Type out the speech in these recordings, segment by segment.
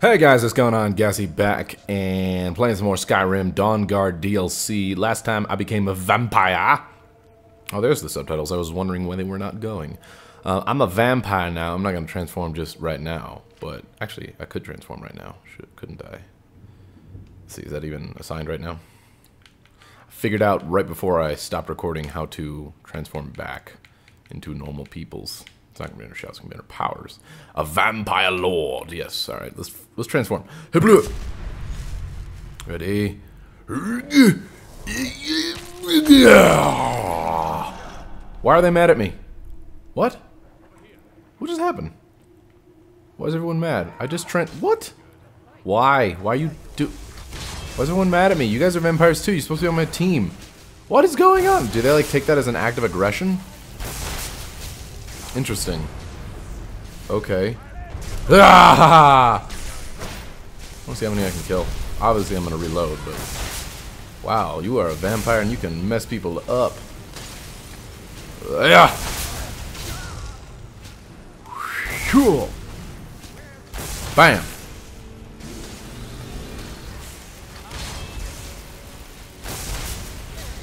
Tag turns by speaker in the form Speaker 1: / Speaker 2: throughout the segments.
Speaker 1: Hey guys, what's going on? Gassy back and playing some more Skyrim Dawnguard DLC. Last time I became a vampire. Oh, there's the subtitles. I was wondering why they were not going. Uh, I'm a vampire now. I'm not going to transform just right now. But actually, I could transform right now. Should, couldn't I? Let's see, is that even assigned right now? I figured out right before I stopped recording how to transform back into normal peoples. It's not gonna be under shouts, it's gonna be under powers. A vampire lord. Yes, alright, let's let's transform. Ready? Why are they mad at me? What? What just happened? Why is everyone mad? I just trent what? Why? Why you do Why is everyone mad at me? You guys are vampires too, you're supposed to be on my team. What is going on? Do they like take that as an act of aggression? Interesting. Okay. Ah! Let's see how many I can kill. Obviously, I'm gonna reload, but wow, you are a vampire and you can mess people up. Yeah. Cool. Bam.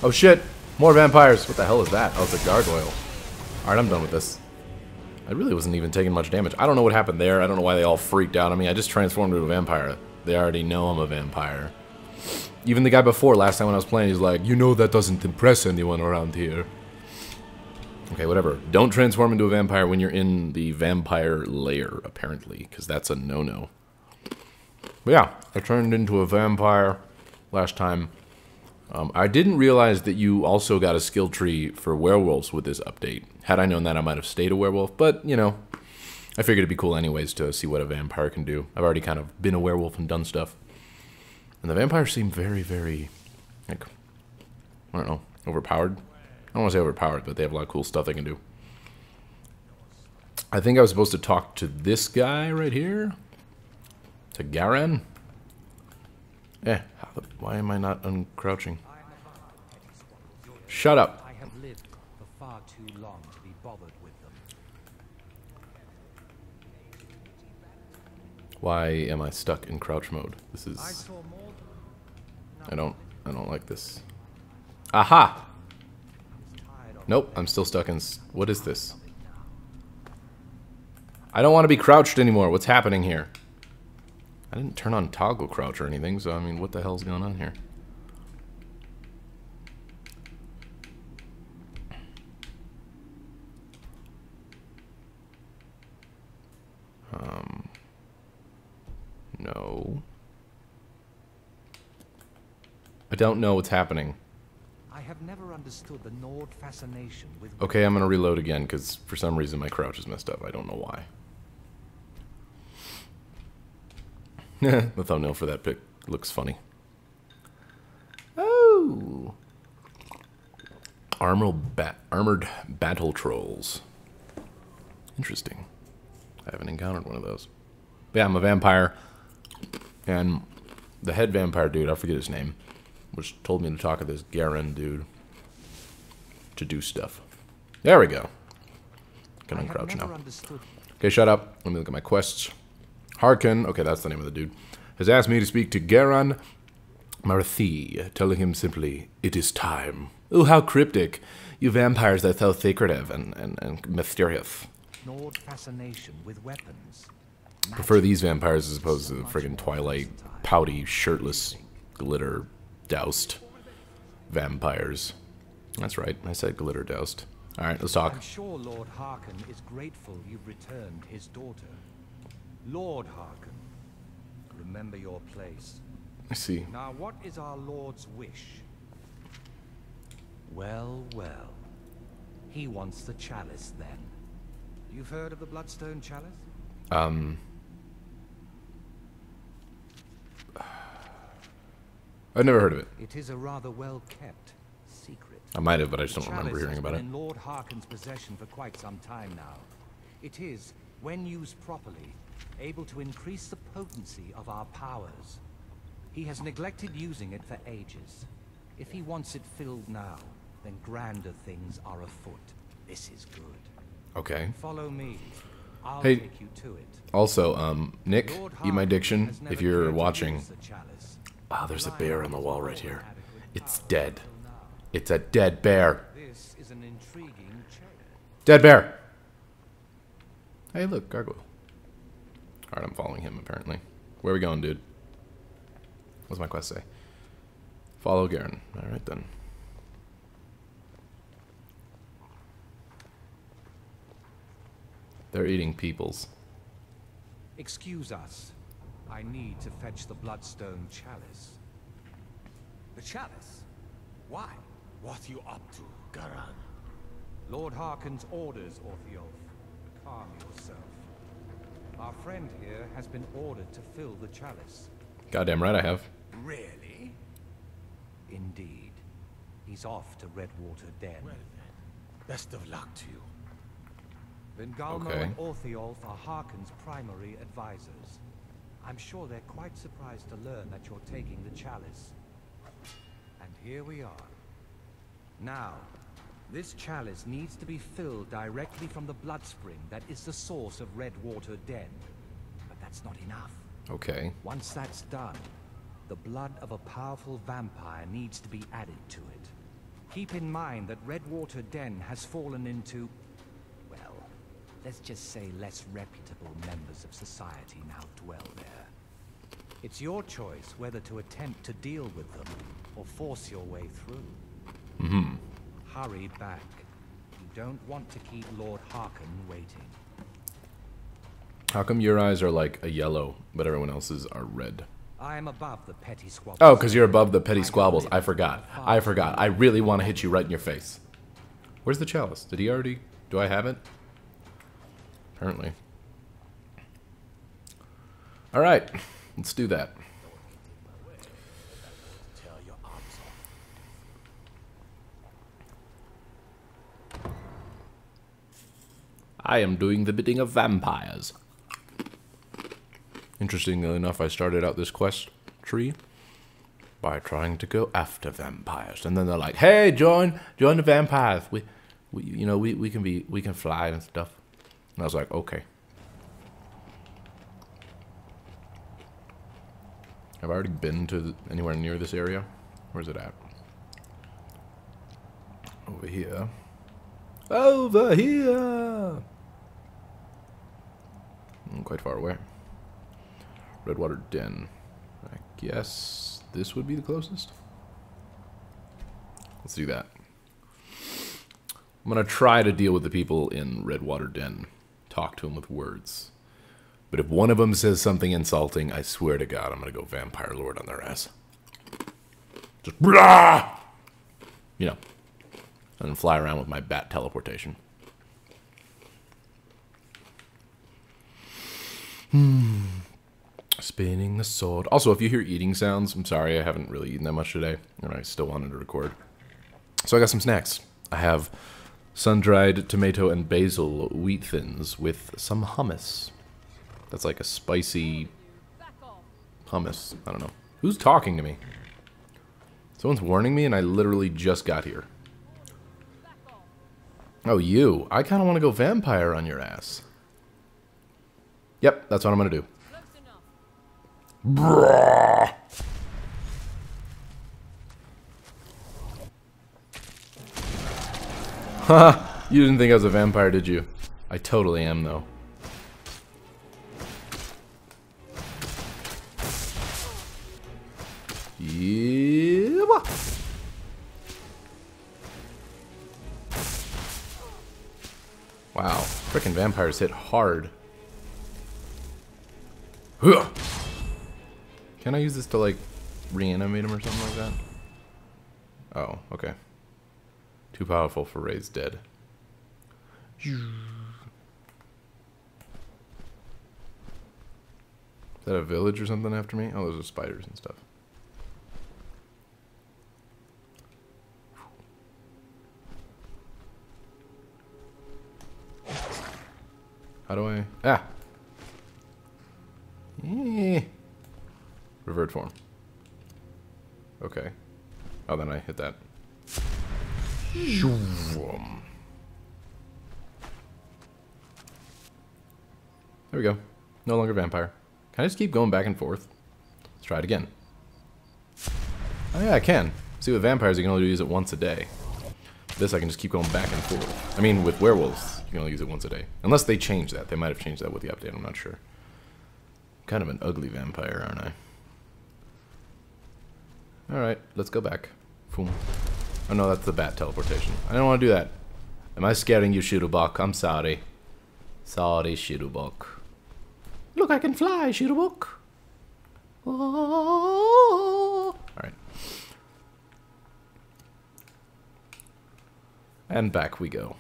Speaker 1: Oh shit! More vampires! What the hell is that? Oh, it's a gargoyle. Alright, I'm done with this. I really wasn't even taking much damage. I don't know what happened there. I don't know why they all freaked out on me. I just transformed into a vampire. They already know I'm a vampire. Even the guy before, last time when I was playing, he's like, You know that doesn't impress anyone around here. Okay, whatever. Don't transform into a vampire when you're in the vampire lair, apparently, because that's a no-no. But yeah, I turned into a vampire last time. Um, I didn't realize that you also got a skill tree for werewolves with this update. Had I known that, I might have stayed a werewolf, but, you know, I figured it'd be cool anyways to see what a vampire can do. I've already kind of been a werewolf and done stuff. And the vampires seem very, very, like, I don't know, overpowered. I don't want to say overpowered, but they have a lot of cool stuff they can do. I think I was supposed to talk to this guy right here. To Garan. Eh, why am I not uncrouching? Shut up.
Speaker 2: I have lived for far too long to be bothered with them.
Speaker 1: Why am I stuck in crouch mode? This is... I don't I don't like this. Aha. Nope, I'm still stuck in What is this? I don't want to be crouched anymore. What's happening here? I didn't turn on toggle crouch or anything, so I mean, what the hell's going on here? No. I don't know what's happening.
Speaker 2: I have never understood the Nord fascination with
Speaker 1: Okay, I'm gonna reload again because for some reason my crouch is messed up. I don't know why. the thumbnail for that pic looks funny. Oh, armored bat armored battle trolls. Interesting. I haven't encountered one of those. But yeah, I'm a vampire, and the head vampire dude, I forget his name, which told me to talk to this Garan dude to do stuff. There we go. Can uncrouch now.
Speaker 2: understood
Speaker 1: Okay, shut up. Let me look at my quests. Harkon, okay, that's the name of the dude, has asked me to speak to Garan Marethi, telling him simply, It is time. Oh, how cryptic. You vampires are so secretive and, and, and mysterious.
Speaker 2: Nord fascination with weapons.
Speaker 1: Prefer these vampires as opposed to the friggin' Twilight, pouty, shirtless, glitter doused vampires. That's right, I said glitter doused. Alright, let's talk.
Speaker 2: I'm sure Lord Harkon is grateful you've returned his daughter. Lord Harkon, remember your place.
Speaker 1: I see.
Speaker 2: Now, what is our Lord's wish? Well, well. He wants the chalice then. You've heard of the Bloodstone chalice?
Speaker 1: Um. I've never heard of it.
Speaker 2: It is a rather well kept secret.
Speaker 1: I might have, but I just don't remember hearing about it.
Speaker 2: in Lord Harkon's possession for quite some time now. It is, when used properly, able to increase the potency of our powers. He has neglected using it for ages. If he wants it filled now, then grander things are afoot. This is good.
Speaker 1: Okay.
Speaker 2: Follow me. I'll
Speaker 1: Hey.
Speaker 2: take you to it.
Speaker 1: Also, um, Nick, eat my diction if you're watching.
Speaker 2: Use the.
Speaker 1: Ah, there's a bear
Speaker 2: on
Speaker 1: on the wall right here. It's dead. It's a dead bear.
Speaker 2: This is an intriguing chariot.
Speaker 1: Dead bear. Hey, look, gargoyle. All right, I'm following him apparently. Where are we going, dude? What's my quest say? Follow Garan. All right then. They're eating peoples.
Speaker 2: Excuse us. I need to fetch the Bloodstone chalice.
Speaker 3: The chalice? Why? What are you up to, Garan?
Speaker 2: Lord Harkon's orders, Orthjolf. Calm yourself. Our friend here has been ordered to fill the chalice.
Speaker 1: Goddamn right I have.
Speaker 3: Really?
Speaker 2: Indeed. He's off to Redwater Den.
Speaker 3: Well then, best of luck to you.
Speaker 2: Vingalmo
Speaker 1: Okay.
Speaker 2: and Orthjolf are Harkon's primary advisors. I'm sure they're quite surprised to learn that you're taking the chalice. And here we are. Now, this chalice needs to be filled directly from the blood spring that is the source of Redwater Den. But that's not enough.
Speaker 1: Okay.
Speaker 2: Once that's done, the blood of a powerful vampire needs to be added to it. Keep in mind that Redwater Den has fallen into, let's just say less reputable members of society now dwell there. It's your choice whether to attempt to deal with them or force your way through.
Speaker 1: Mm-hmm.
Speaker 2: Hurry back. You don't want to keep Lord Harkon waiting.
Speaker 1: How come your eyes are like a yellow, but everyone else's are red?
Speaker 2: I am above the petty squabbles.
Speaker 1: Oh, because you're above the petty
Speaker 2: I
Speaker 1: squabbles. I forgot. I forgot. I really want to hit you right in your face. Where's the chalice? Did he already... Do I have it? Apparently. Alright. Let's do that. I am doing the bidding of vampires. Interestingly enough, I started out this quest tree by trying to go after vampires, and then they're like, "Hey, join, join the vampires. We, we, you know, we, we can be, we can fly and stuff." And I was like, "Okay." Have I already been to anywhere near this area? Where's it at? Over here. Over here. Mm, Quite far away. Redwater Den. I guess this would be the closest. Let's do that. I'm gonna try to deal with the people in Redwater Den. Talk to them with words. But if one of them says something insulting, I swear to God, I'm gonna go Vampire Lord on their ass. Just blah! You know, and then fly around with my bat teleportation. Hmm. Spinning the sword. Also, if you hear eating sounds, I'm sorry, I haven't really eaten that much today, and I still wanted to record. So I got some snacks. I have sun-dried tomato and basil wheat thins with some hummus. That's like a spicy hummus. I don't know. Who's talking to me? Someone's warning me, and I literally just got here. Oh, you. I kind of want to go vampire on your ass. Yep, that's what I'm going to do. Haha, you didn't think I was a vampire, did you? I totally am, though. Yeah. Wow, freaking vampires hit hard. Can I use this to like reanimate him or something like that? Oh, okay. Too powerful for Raise Dead. Is that a village or something after me? Oh, those are spiders and stuff. How do I... Ah! Eh. Revert form. Okay. Oh, then I hit that. There we go. No longer vampire. Can I just keep going back and forth? Let's try it again. Oh yeah, I can. See, with vampires, you can only use it once a day. This, I can just keep going back and forth. I mean, with werewolves, you can only use it once a day. Unless they change that. They might have changed that with the update, I'm not sure. Kind of an ugly vampire, aren't I? Alright, let's go back. Boom. Oh no, that's the bat teleportation. I don't want to do that. Am I scaring you, Shirubok? I'm sorry. Sorry, Shirubok. Look, I can fly, Shirubok. Oh. Alright. And back we go.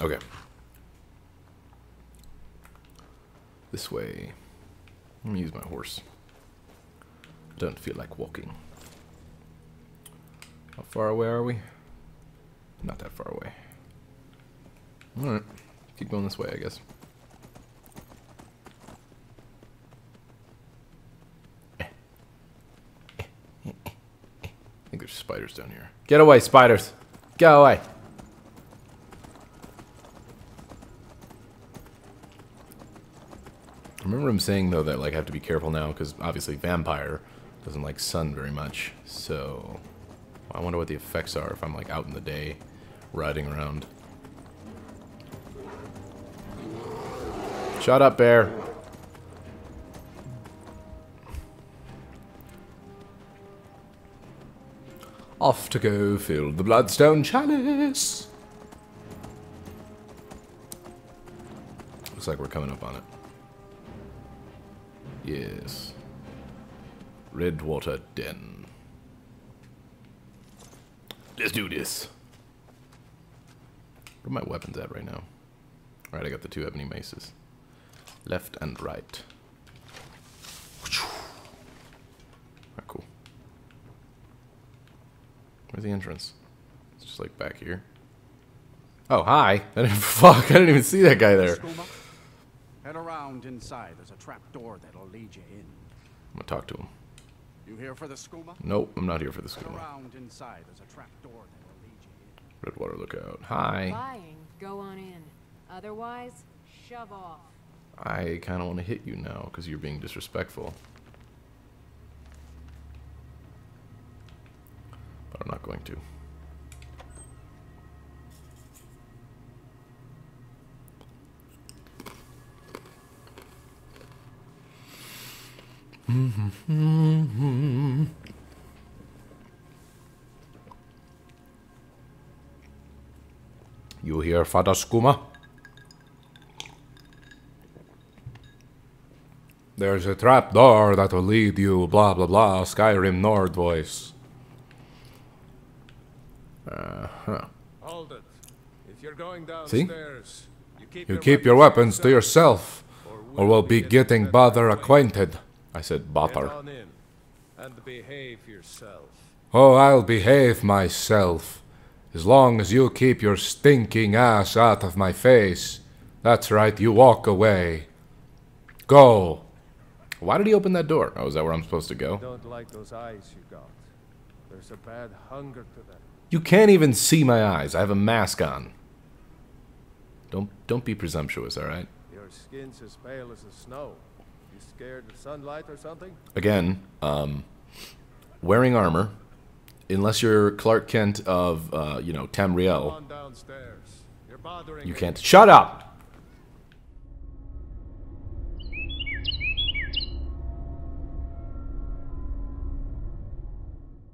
Speaker 1: Okay. This way. Let me use my horse. I Don't feel like walking. How far away are we? Not that far away. Alright. Keep going this way, I guess. Eh. Eh, eh, I think there's spiders down here. Get away, spiders! Go away! Remember him saying, though, that like I have to be careful now, because obviously vampire doesn't like sun very much, so... I wonder what the effects are if I'm like out in the day, riding around. Shut up, bear! Off to go fill the bloodstone chalice! Looks like we're coming up on it. Yes. Redwater Den. Let's do this. Where are my weapons at right now? Alright, I got the two ebony maces. Left and right. Alright, cool. Where's the entrance? It's just like back here. Oh, hi. I didn't, fuck, I didn't even see that guy there.
Speaker 4: Skooma, Head around inside. There's a trap door that'll lead you in.
Speaker 1: I'm gonna talk to him.
Speaker 4: You here for the skooma?
Speaker 1: Nope, I'm not here for the
Speaker 4: Head
Speaker 1: school.
Speaker 4: around inside. There's a trap door that'll lead you in.
Speaker 1: Redwater Lookout. Hi.
Speaker 5: Buying, go on in. Otherwise, shove off.
Speaker 1: I kind of want to hit you now because you're being disrespectful. But I'm not going to. You hear, Father skooma? There's a trap door that will lead you, blah blah blah, Skyrim Nord voice. Uh huh.
Speaker 3: Hold it. If you're going
Speaker 1: See?
Speaker 3: you keep,
Speaker 1: You
Speaker 3: your,
Speaker 1: keep your weapons to yourself, or we'll be
Speaker 3: get
Speaker 1: getting
Speaker 3: better acquainted.
Speaker 1: I said
Speaker 3: Get
Speaker 1: bother.
Speaker 3: on in and behave yourself.
Speaker 1: Oh, I'll behave myself. As long as you keep your stinking ass out of my face. That's right, you walk away. Go. Why did he open that door? Oh, is that where I'm supposed to go?
Speaker 3: I Don't like those eyes you got. There's a bad hunger to them.
Speaker 1: You can't even see my eyes. I have a mask on. Don't don't be presumptuous, all right?
Speaker 3: Your skin's as pale as the snow. You scared of sunlight or something?
Speaker 1: Again, um, wearing armor, unless you're Clark Kent of uh, you know Tamriel. You can't. Shut up.